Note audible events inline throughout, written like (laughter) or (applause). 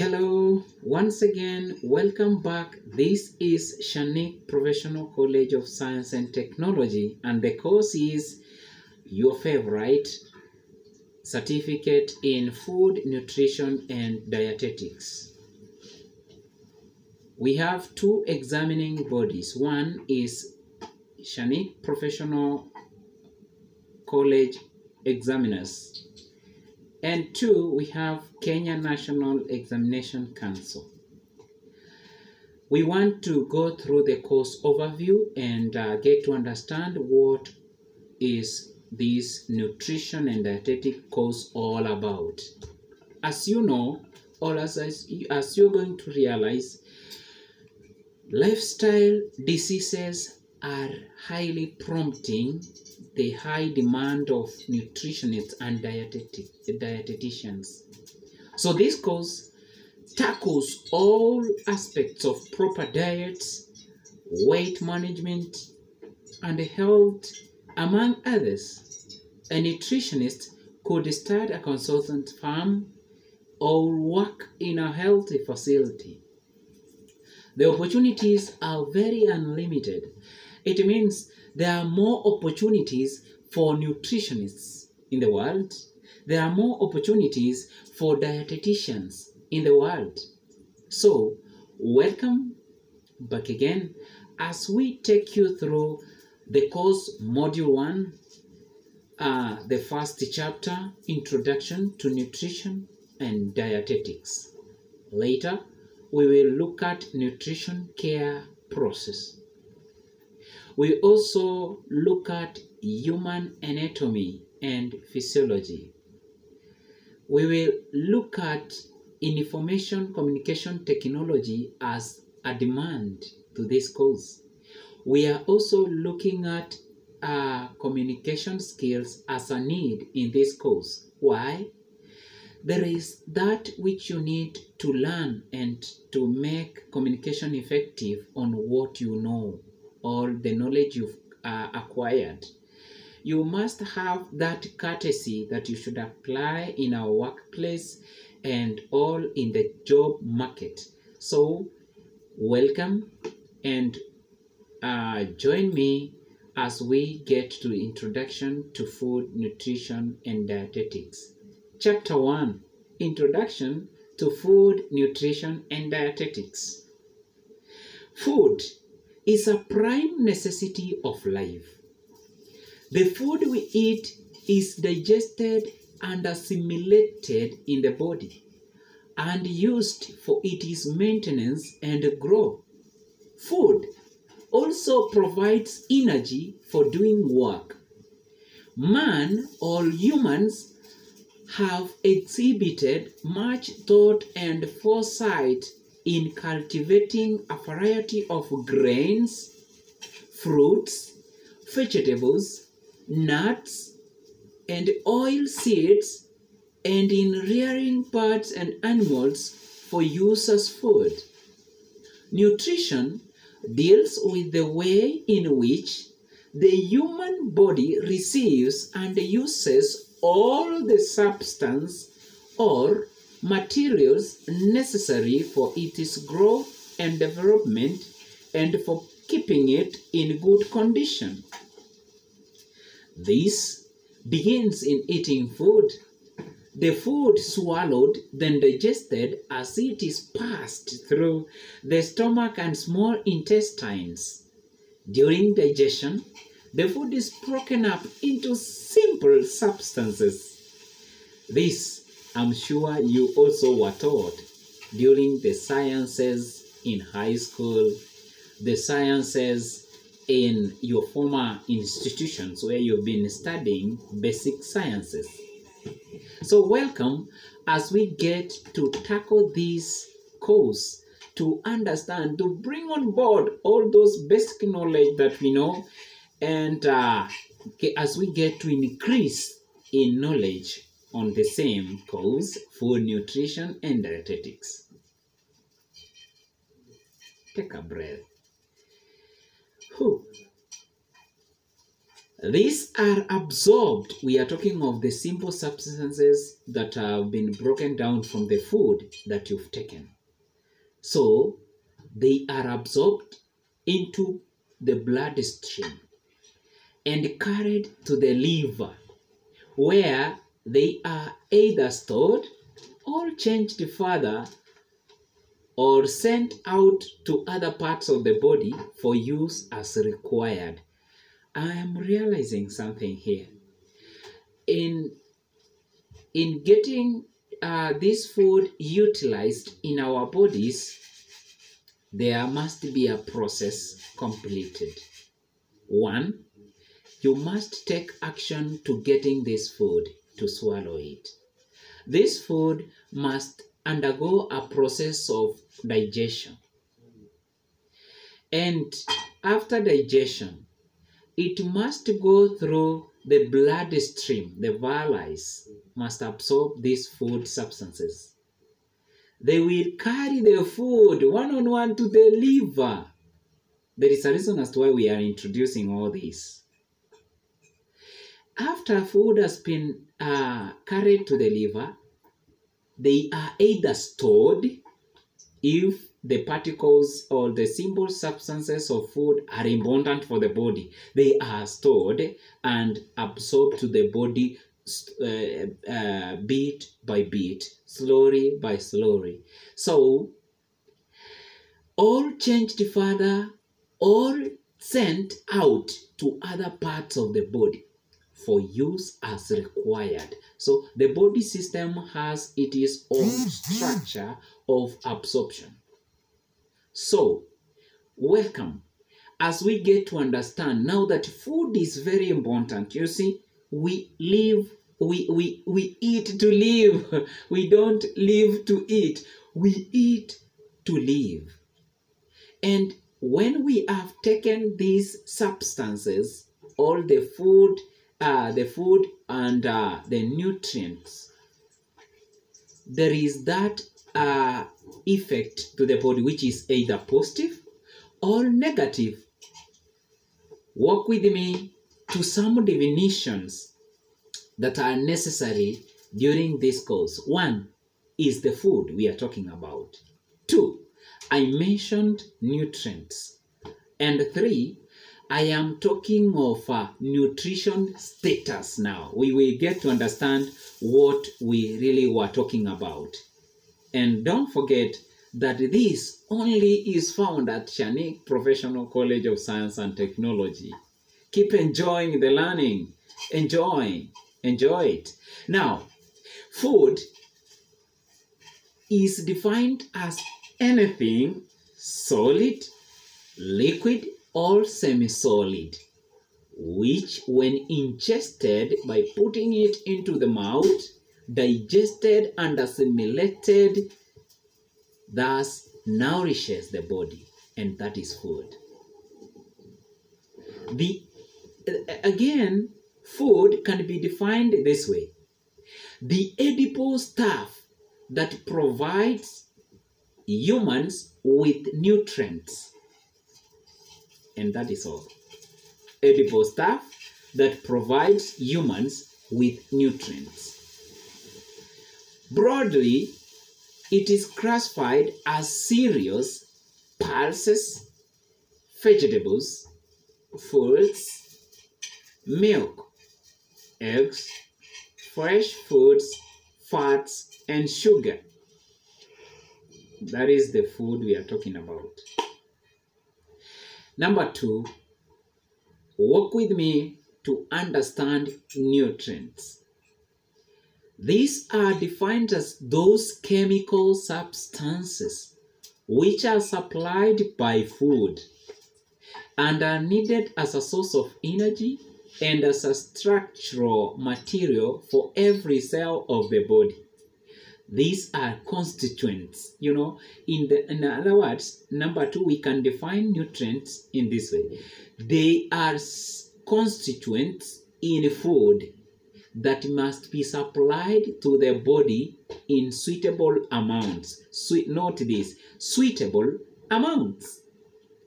Hello, once again, welcome back. This is Shanic Professional College of Science and Technology, and the course is your favorite certificate in food, nutrition, and dietetics. We have two examining bodies. One is Shanic Professional College Examiners, and two, we have Kenya National Examination Council. We want to go through the course overview and uh, get to understand what is this nutrition and dietetic course all about. As you know, or as, as, you're going to realize, lifestyle diseases are highly prompting the high demand of nutritionists and dietetic, dietitians. So this course tackles all aspects of proper diets, weight management, and health, among others. A nutritionist could start a consultant firm or work in a healthy facility. The opportunities are very unlimited. It means there are more opportunities for nutritionists in the world. There are more opportunities for dietitians in the world. So, welcome back again as we take you through the course module 1, uh, the first chapter, Introduction to Nutrition and Dietetics. Later, we will look at nutrition care process. We also look at human anatomy and physiology. We will look at information communication technology as a demand to this course. We are also looking at uh, communication skills as a need in this course. Why? There is that which you need to learn and to make communication effective on what you know or the knowledge you've uh, acquired. You must have that courtesy that you should apply in our workplace and all in the job market. So, welcome and uh, join me as we get to introduction to food, nutrition, and dietetics. Chapter 1 Introduction to Food, Nutrition, and Dietetics. Food is a prime necessity of life. The food we eat is digested and assimilated in the body and used for its maintenance and growth. Food also provides energy for doing work. Man or humans have exhibited much thought and foresight in cultivating a variety of grains, fruits, vegetables, nuts, and oil seeds, and in rearing birds and animals for use as food. Nutrition deals with the way in which the human body receives and uses all the substance or materials necessary for its growth and development and for keeping it in good condition. This begins in eating food. The food swallowed, then digested as it is passed through the stomach and small intestines. During digestion, the food is broken up into simple substances. This, I'm sure you also were taught during the sciences in high school, the sciences in your former institutions where you've been studying basic sciences. So, welcome as we get to tackle this course to understand, to bring on board all those basic knowledge that we know, and uh, as we get to increase in knowledge on the same course food, nutrition, and dietetics. Take a breath. Whew. These are absorbed. We are talking of the simple substances that have been broken down from the food that you've taken. So they are absorbed into the bloodstream and carried to the liver, where they are either stored or changed further or sent out to other parts of the body for use as required. I am realizing something here. In in getting uh, this food utilized in our bodies, there must be a process completed. One, you must take action to getting this food to swallow it. This food must undergo a process of digestion. And after digestion, it must go through the bloodstream. The villi must absorb these food substances. They will carry the food one on one to the liver. There is a reason as to why we are introducing all this. After food has been uh, carried to the liver, they are either stored if the particles or the simple substances of food are important for the body. They are stored and absorbed to the body uh, uh, bit by bit, slowly by slowly. So, all changed further, all sent out to other parts of the body for use as required. So the body system has its own structure of absorption. So, welcome. As we get to understand now that food is very important, you see, we live, we, we, we eat to live. (laughs) We don't live to eat. We eat to live. And when we have taken these substances, all the food uh, the food and uh, the nutrients, there is that uh, effect to the body which is either positive or negative. Walk with me to some definitions that are necessary during this course. One is the food we are talking about. Two, I mentioned nutrients. And three, I am talking of uh, nutrition status now. We will get to understand what we really were talking about. And don't forget that this only is found at Shanic Professional College of Science and Technology. Keep enjoying the learning. Enjoy. Enjoy it. Now, food is defined as anything solid, liquid, or semi-solid, which when ingested by putting it into the mouth, digested and assimilated, thus nourishes the body, and that is food. The again, food can be defined this way: the edible stuff that provides humans with nutrients and that is all. Edible stuff that provides humans with nutrients. Broadly, it is classified as cereals, pulses, vegetables, fruits, milk, eggs, fresh foods, fats, and sugar. That is the food we are talking about. Number two, work with me to understand nutrients. These are defined as those chemical substances which are supplied by food and are needed as a source of energy and as a structural material for every cell of the body these are constituents you know in the in other words number two we can define nutrients in this way they are constituents in food that must be supplied to the body in suitable amounts Sweet, note this suitable amounts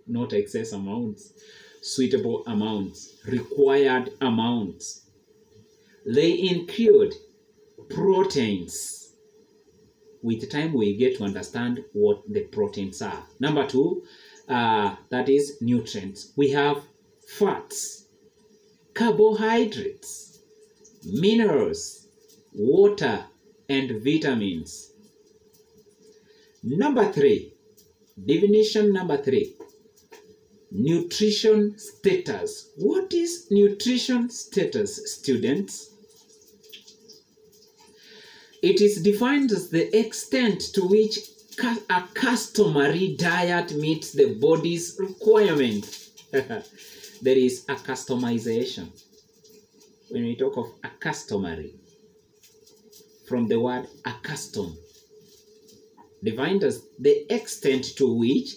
not excess amounts suitable amounts, required amounts. They include proteins. With time, we get to understand what the proteins are. Number two, uh, that is nutrients. We have fats, carbohydrates, minerals, water, and vitamins. Number three, definition number three, nutrition status. What is nutrition status, students? It is defined as the extent to which a customary diet meets the body's requirement. (laughs) there is a customization. When we talk of a customary, from the word accustom, defined as the extent to which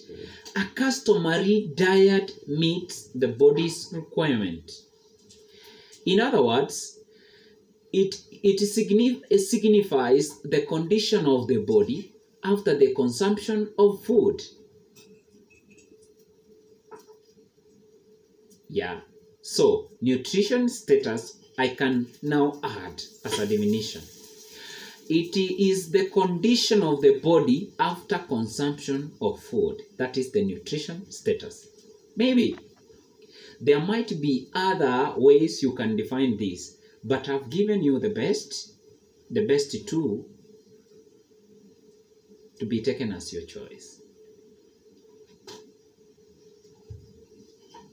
a customary diet meets the body's requirement. In other words, it, it, signif- signifies the condition of the body after the consumption of food. Yeah. So, nutrition status, I can now add as a definition. It is the condition of the body after consumption of food. That is the nutrition status. Maybe there might be other ways you can define this, but I've given you the best, the best two to be taken as your choice.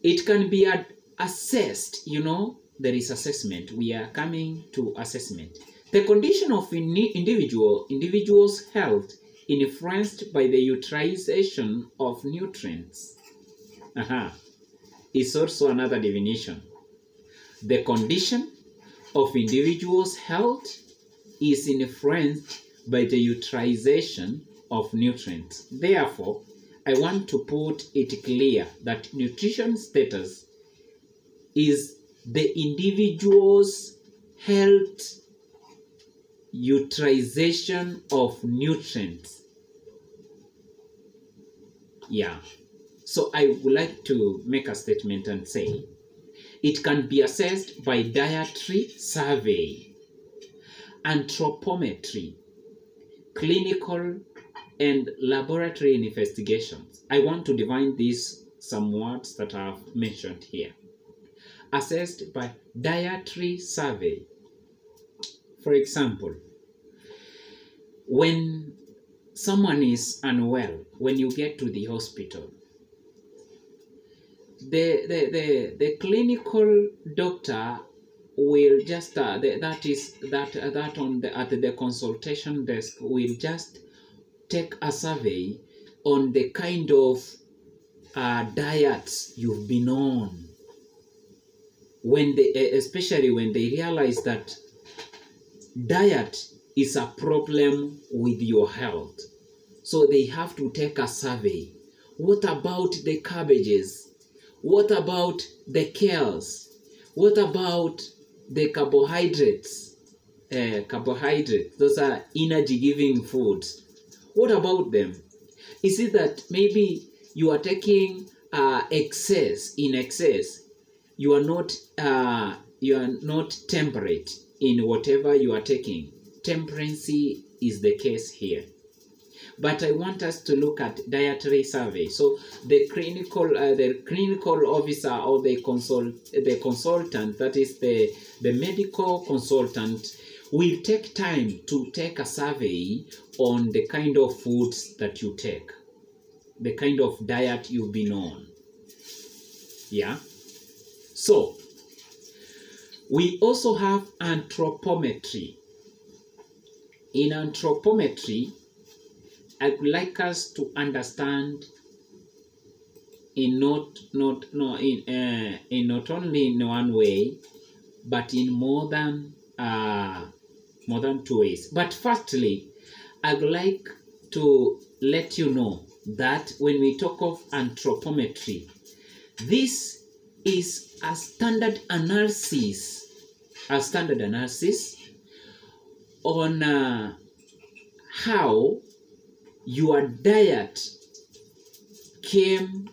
It can be assessed, you know, there is assessment. We are coming to assessment. The condition of in- individual individual's health influenced by the utilization of nutrients. Is also another definition. The condition of individual's health is influenced by the utilization of nutrients. Therefore, I want to put it clear that nutrition status is the individual's health utilization of nutrients. Yeah. So I would like to make a statement and say it can be assessed by dietary survey, anthropometry, clinical and laboratory investigations. I want to define these some words that I've mentioned here. Assessed by dietary survey. For example, when someone is unwell, when you get to the hospital, the the, the, the clinical doctor will just uh, the, that is that uh, that on the at the consultation desk will just take a survey on the kind of uh, diets you've been on. When they especially when they realize that diet is a problem with your health. So they have to take a survey. What about the cabbages what about the kales? What about the carbohydrates? Uh, carbohydrates those are energy giving foods. What about them? Is it that maybe you are taking uh, excess in excess you are not uh, you are not temperate in whatever you are taking? Temperancy is the case here but i want us to look at dietary survey. So the clinical uh, the clinical officer or the consult the consultant that is the the medical consultant will take time to take a survey on the kind of foods that you take the kind of diet you've been on. Yeah? So we also have anthropometry. In anthropometry i would like us to understand in not not no in uh, in not only in one way but in more than uh, more than two ways. But firstly i would like to let you know that when we talk of anthropometry this is a standard analysis a standard analysis on uh, how your diet came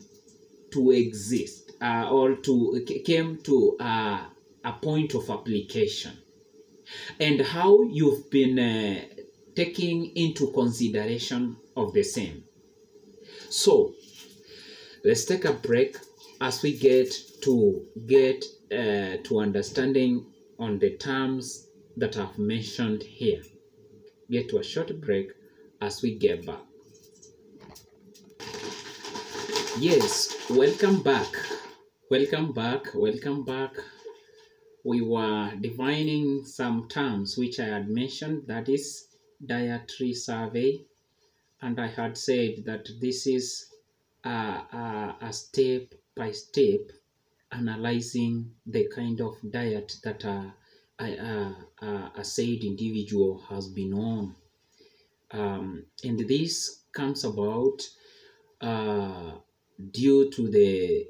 to exist uh, or to came to uh, a point of application. And how you've been uh, taking into consideration of the same. So let's take a break. As we get to get uh, to understanding on the terms that I've mentioned here. Get to a short break as we get back. Yes, welcome back. Welcome back. Welcome back. We were defining some terms which I had mentioned that is dietary survey and I had said that this is a, a, a step by step analyzing the kind of diet that a, a, a, a said individual has been on. Um, and this comes about uh, due to the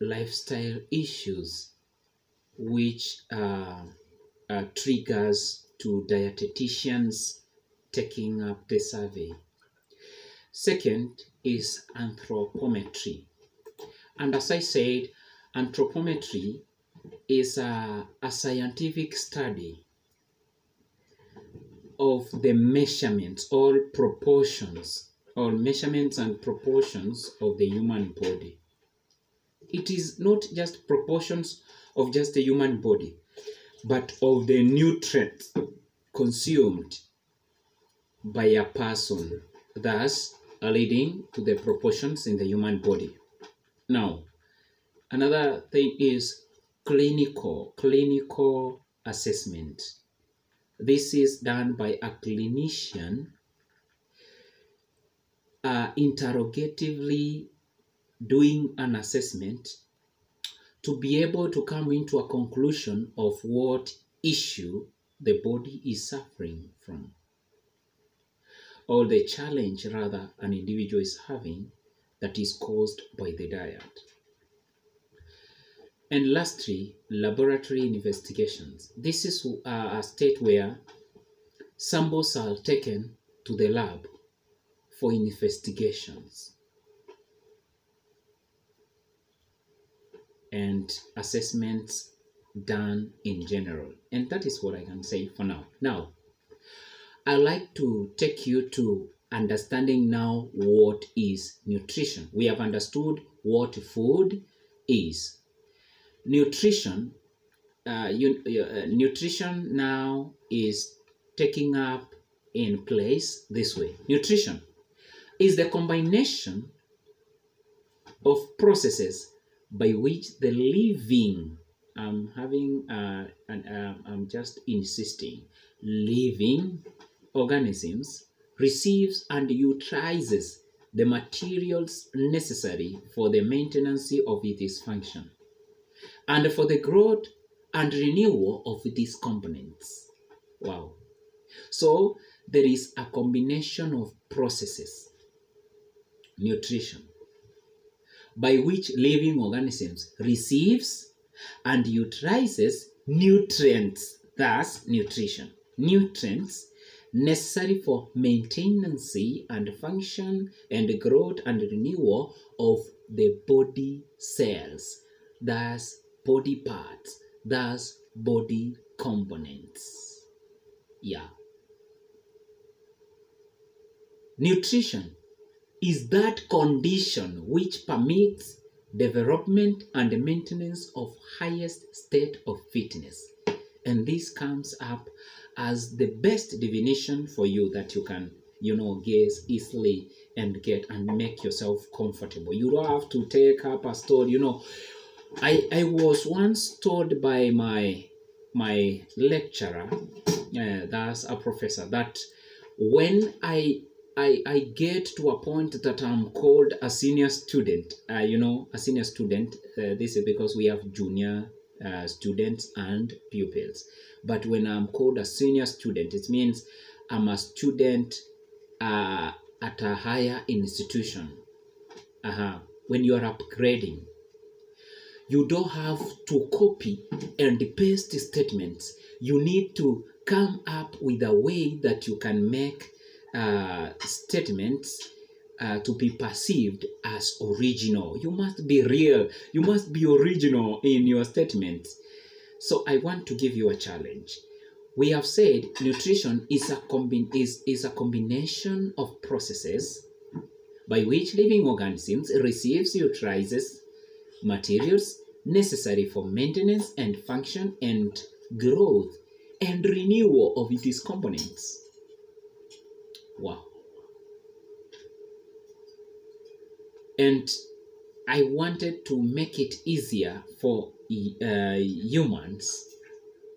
lifestyle issues which uh, uh, triggers to dietitians taking up the survey. Second is anthropometry. And as I said, anthropometry is a, a scientific study of the measurements or proportions or measurements and proportions of the human body. It is not just proportions of just the human body, but of the nutrients consumed by a person, thus leading to the proportions in the human body. Now, another thing is clinical clinical assessment. This is done by a clinician uh, interrogatively doing an assessment to be able to come into a conclusion of what issue the body is suffering from or the challenge rather an individual is having that is caused by the diet. And lastly, laboratory investigations. This is uh, a state where samples are taken to the lab for investigations and assessments done in general. And that is what I can say for now. Now, I'd like to take you to understanding now what is nutrition. We have understood what food is. Nutrition, uh, you, uh, nutrition now is taking up in place this way. Nutrition is the combination of processes by which the living, I'm having, uh, and uh, I'm just insisting, living organisms receives and utilizes the materials necessary for the maintenance of its function and for the growth and renewal of these components. Wow. So there is a combination of processes, nutrition, by which living organisms receives and utilizes nutrients, thus nutrition. Nutrients necessary for maintenance and function and growth and renewal of the body cells, thus body parts, thus body components. Yeah. Nutrition is that condition which permits development and maintenance of highest state of fitness. And this comes up as the best definition for you that you can, you know, guess easily and get and make yourself comfortable. You don't have to take up a story, you know. I I was once told by my my lecturer, uh, that's a professor, that when I I, I get to a point that I'm called a senior student. Uh, you know, a senior student. Uh, this is because we have junior uh, students and pupils. But when I'm called a senior student, it means I'm a student uh, at a higher institution. Uh-huh. When you are upgrading, you don't have to copy and paste statements. You need to come up with a way that you can make uh, statements uh, to be perceived as original. You must be real. You must be original in your statements. So I want to give you a challenge. We have said nutrition is a, combi- is, is a combination of processes by which living organisms receives utilizes materials necessary for maintenance and function and growth and renewal of its components. Wow. And I wanted to make it easier for uh, humans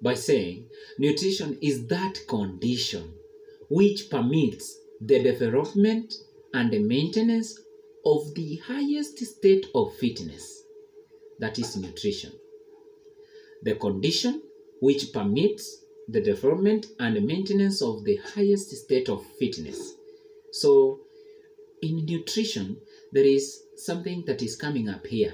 by saying nutrition is that condition which permits the development and the maintenance of the highest state of fitness that is nutrition. The condition which permits the development and maintenance of the highest state of fitness. So in nutrition there is something that is coming up here.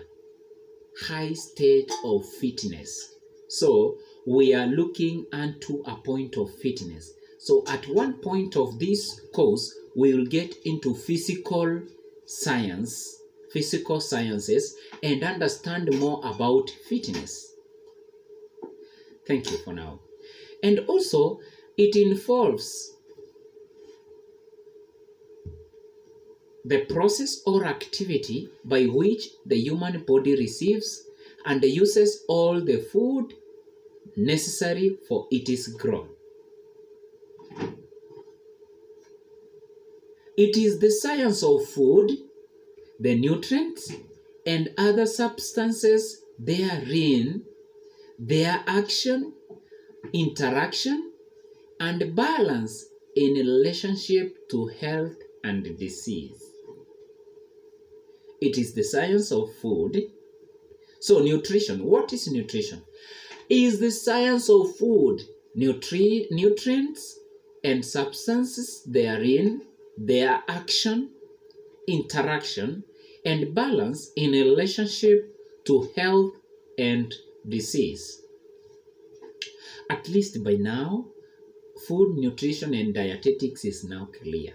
High state of fitness. So we are looking unto a point of fitness. So at one point of this course we will get into physical science physical sciences and understand more about fitness thank you for now and also it involves the process or activity by which the human body receives and uses all the food necessary for its growth. It is the science of food, the nutrients, and other substances therein, their action, interaction, and balance in relationship to health and disease. It is the science of food. So, nutrition. What is nutrition? Is the science of food, nutri- nutrients, and substances therein, their action, interaction, and balance in relationship to health and disease. At least by now, food, nutrition, and dietetics is now clear.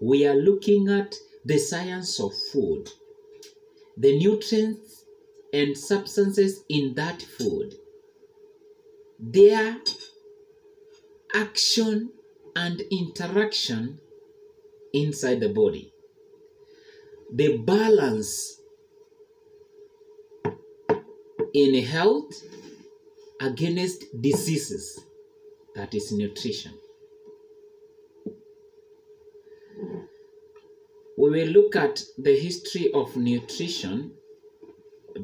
We are looking at the science of food, the nutrients and substances in that food, their action and interaction inside the body, the balance in health against diseases that is nutrition. We will look at the history of nutrition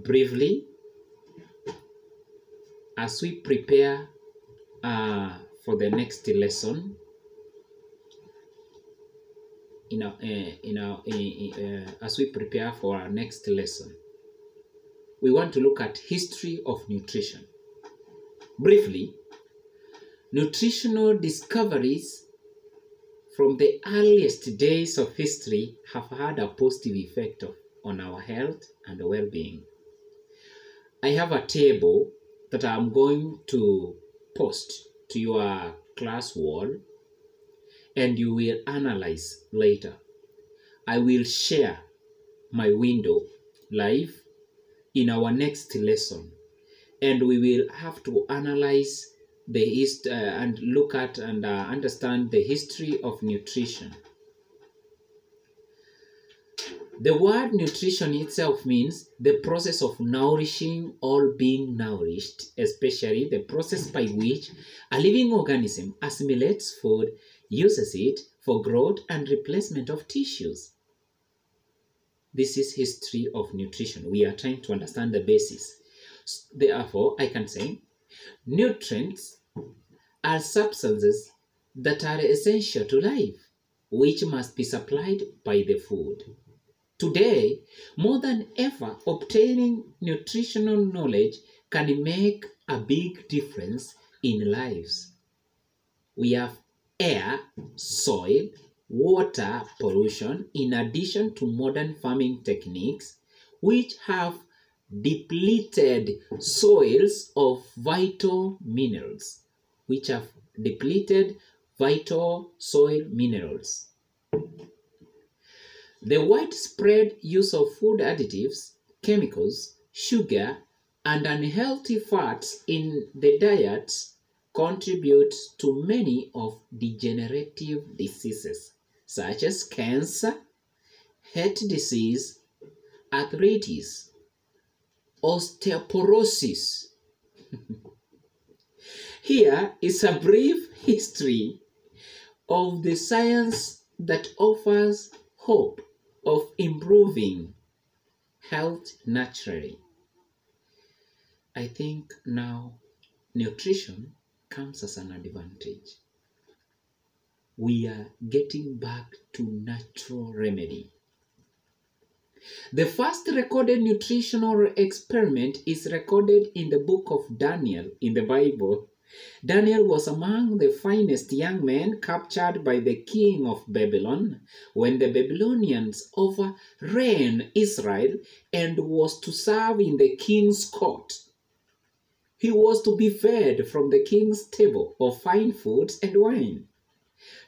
briefly as we prepare uh, for the next lesson. In our, uh, in our, uh, as we prepare for our next lesson, we want to look at history of nutrition. Briefly, nutritional discoveries from the earliest days of history have had a positive effect of, on our health and well-being. I have a table that I'm going to post to your class wall and you will analyze later. I will share my window live in our next lesson and we will have to analyze the hist- uh, and look at and uh, understand the history of nutrition. The word nutrition itself means the process of nourishing all being nourished, especially the process by which a living organism assimilates food, uses it for growth and replacement of tissues. This is history of nutrition. We are trying to understand the basis. Therefore, I can say nutrients are substances that are essential to life, which must be supplied by the food. Today, more than ever, obtaining nutritional knowledge can make a big difference in lives. We have air, soil, water pollution, in addition to modern farming techniques, which have depleted soils of vital minerals, which have depleted vital soil minerals. The widespread use of food additives, chemicals, sugar, and unhealthy fats in the diet contributes to many of degenerative diseases such as cancer, heart disease, arthritis, osteoporosis. (laughs) Here is a brief history of the science that offers hope of improving health naturally. I think now nutrition comes as an advantage. We are getting back to natural remedy. The first recorded nutritional experiment is recorded in the book of Daniel in the Bible. Daniel was among the finest young men captured by the king of Babylon when the Babylonians overran Israel and was to serve in the king's court. He was to be fed from the king's table of fine foods and wine.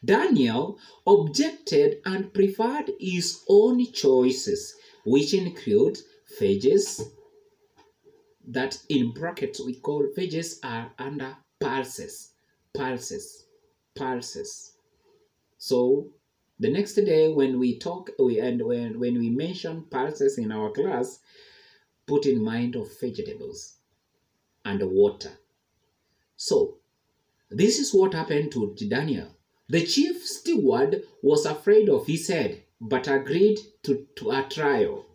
Daniel objected and preferred his own choices, which include veggies that in brackets we call veggies are under pulses, pulses, pulses. So the next day when we talk we, and when, when we mention pulses in our class, put in mind of vegetables and water. So this is what happened to Daniel. The chief steward was afraid of his head, but agreed to, to a trial.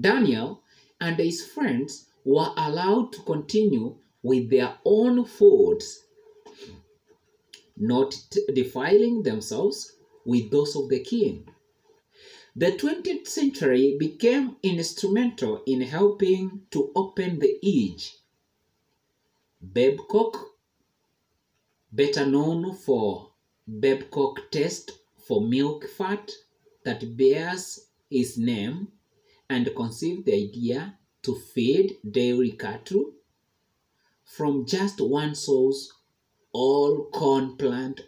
Daniel and his friends were allowed to continue with their own foods, not defiling themselves with those of the king. The 20th century became instrumental in helping to open the age. Babcock, better known for Babcock test for milk fat that bears his name, and conceived the idea to feed dairy cattle from just one source, all corn plant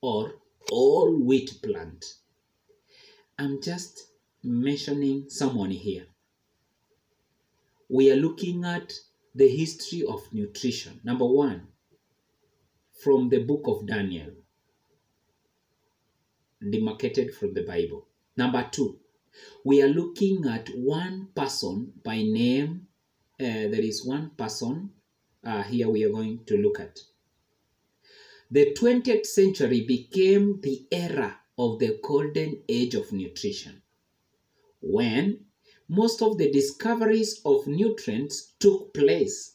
or all wheat plant. I'm just mentioning someone here. We are looking at the history of nutrition. Number one, from the book of Daniel, demarcated from the Bible. Number two, we are looking at one person by name. Uh, there is one person uh, here we are going to look at. The 20th century became the era of the golden age of nutrition, when most of the discoveries of nutrients took place.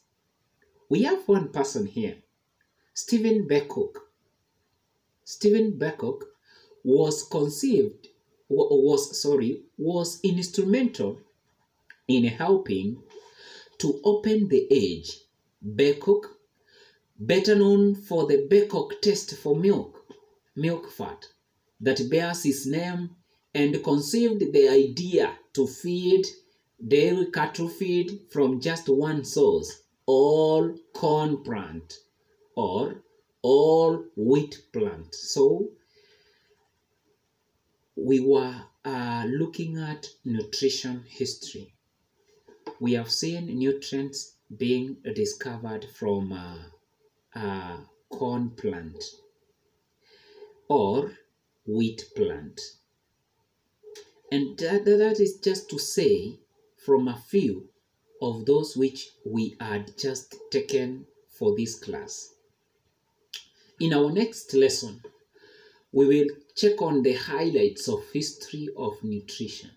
We have one person here, Stephen Babcock. Stephen Babcock was conceived, was sorry, was instrumental in helping to open the age. Babcock, better known for the Babcock test for milk, milk fat, that bears his name and conceived the idea to feed dairy cattle feed from just one source, all corn plant or all wheat plant. So we were uh, looking at nutrition history. We have seen nutrients being discovered from uh, uh, corn plant or wheat plant. And that, that is just to say from a few of those which we had just taken for this class. In our next lesson, we will check on the highlights of history of nutrition.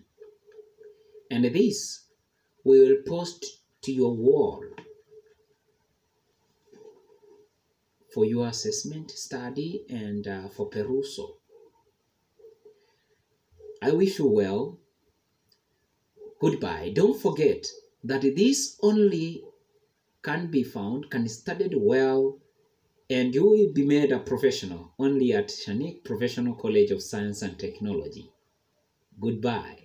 And this we will post to your wall for your assessment, study, and uh, for perusal. I wish you well. Goodbye. Don't forget that this only can be found, can be studied well, and you will be made a professional only at Shanic Professional College of Science and Technology. Goodbye.